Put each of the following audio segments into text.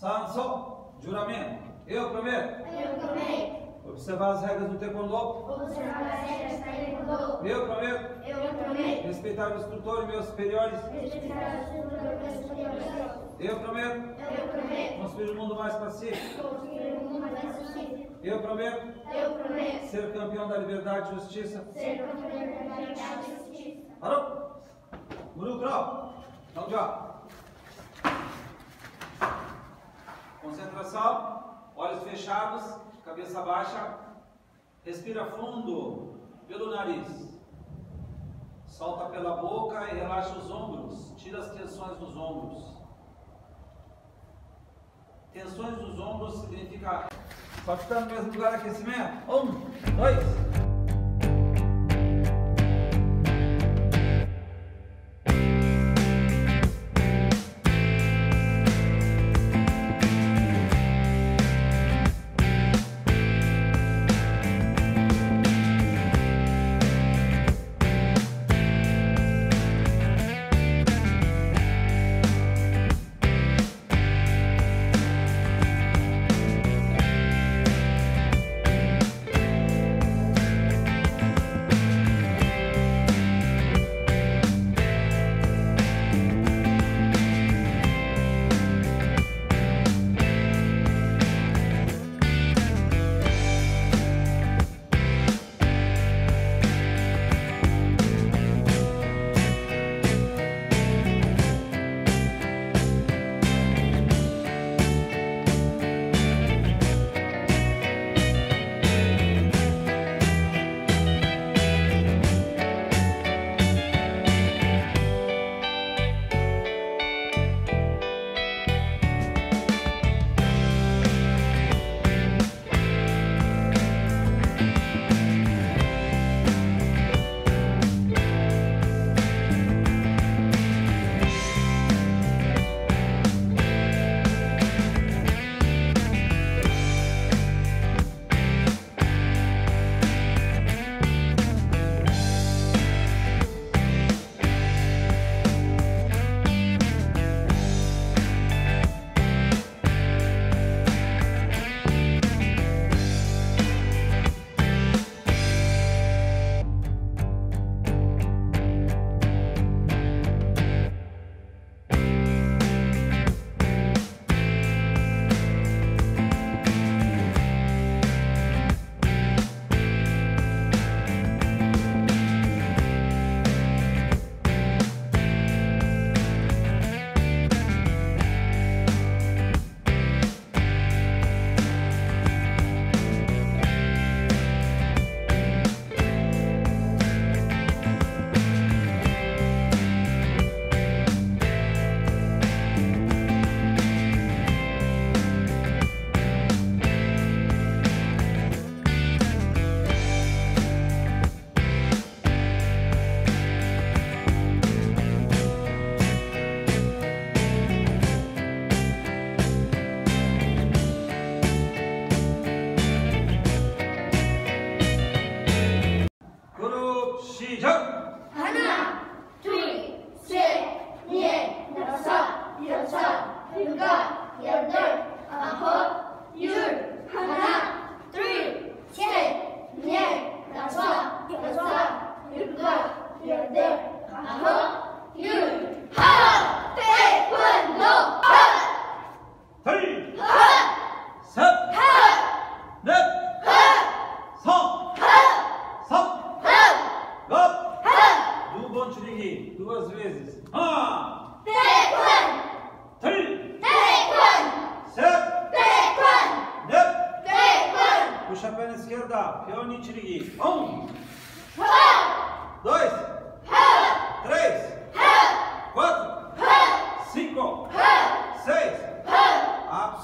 Sanso, juramento. Eu prometo Eu prometo observar as regras do Taekwondo. observar as regras da Taekwondo. Eu prometo Eu prometo respeitar o instrutor e meus superiores. respeitar os meus superiores. Eu prometo Eu prometo construir um mundo mais pacífico. construir um mundo mais justiça. Eu prometo Eu prometo ser campeão da liberdade e justiça. ser campeão da verdade e justiça. Parou! Guru Pro! Vamos já! Concentração, olhos fechados, cabeça baixa. Respira fundo pelo nariz. Solta pela boca e relaxa os ombros. Tira as tensões dos ombros. Tensões dos ombros significa só ficar no mesmo lugar aquecimento. Um, dois.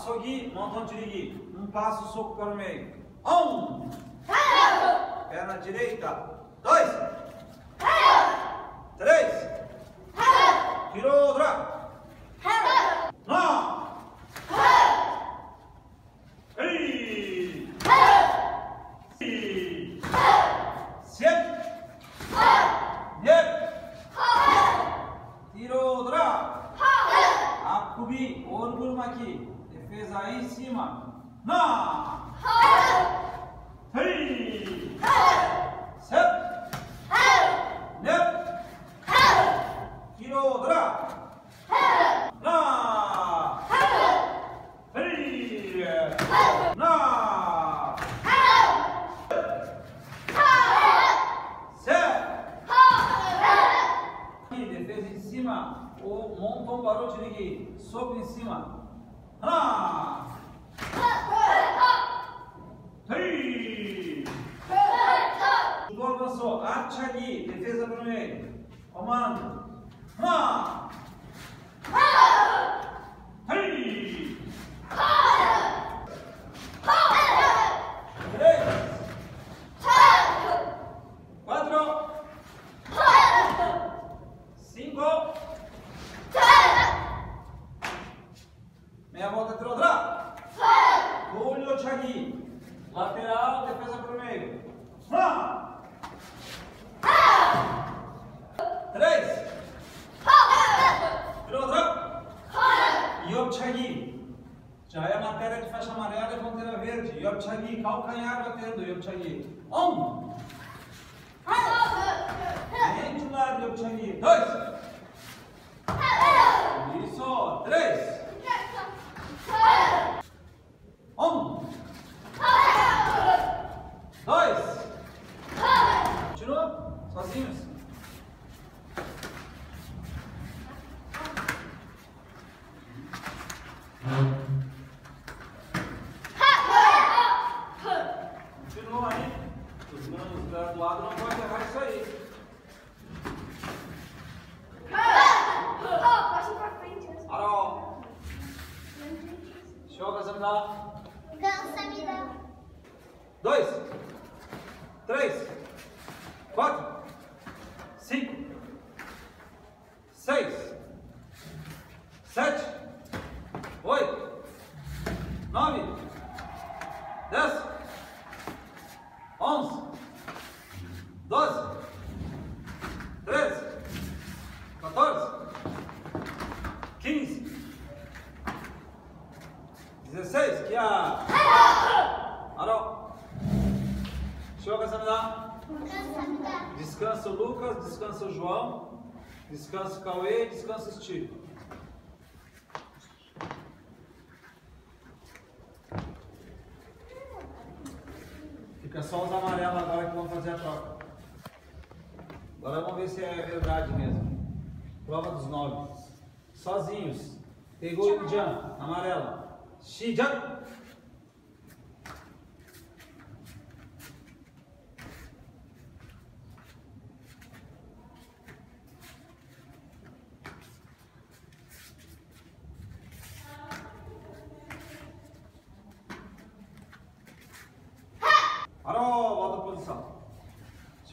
하! Absogi, montão tirigui. Um passo, soco para o meio. Um, 하! perna direita. Dois, em cima. O monton parou de ligar. Soco em cima. Haná! Três! Judô avançou. Arte ali. Defesa para o meio. Comando. Haná! Chagui. Lateral, defesa para o meio. Hã? Três. Trodra. Yob Chagui. Já é matéria de faixa amarela e fronteira verde. Yob Chagui. Calcanhar batendo. Yob Chagui. Um. Vem de lado, Yob Chagui. Dois. Isso. Três. Um. Dois. Continua. Sozinhos. Continua aí. Os manos do lado não podem errar isso aí. Passa pra Sete. Oito. Nove. Dez. Onze. Doze. Treze. 14, 15, 16, que a. Samida. Descansa o Lucas, descansa o João, descansa o Cauê, descansa o Steve. Fica só os amarelos agora que vão fazer a troca. Agora vamos ver se é verdade mesmo. Prova dos nove. Sozinhos. Pegou o Jan, amarela. Shijan.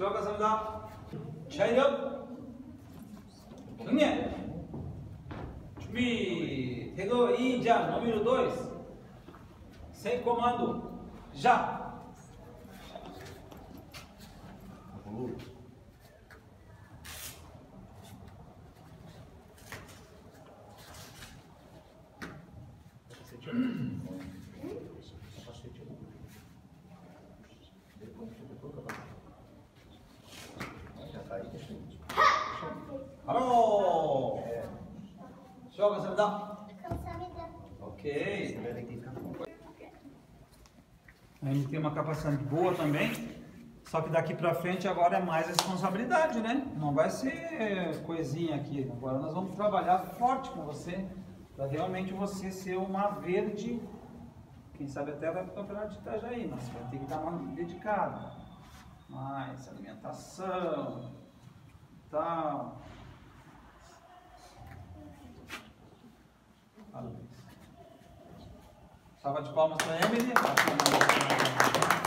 수고하셨습니다. 최엽 경례. 준비 대거 이자. 노미로 도이스. sem comando já uh. 수고하셨습니다. Ok. A gente tem uma capacidade boa também, só que daqui pra frente agora é mais responsabilidade, né? Não vai ser coisinha aqui. Agora nós vamos trabalhar forte com você, para realmente você ser uma verde. Quem sabe até vai pro campeonato de Itajaí, mas vai ter que dar uma dedicada. Mais alimentação, tal. always. समझ पा मसला है मेरी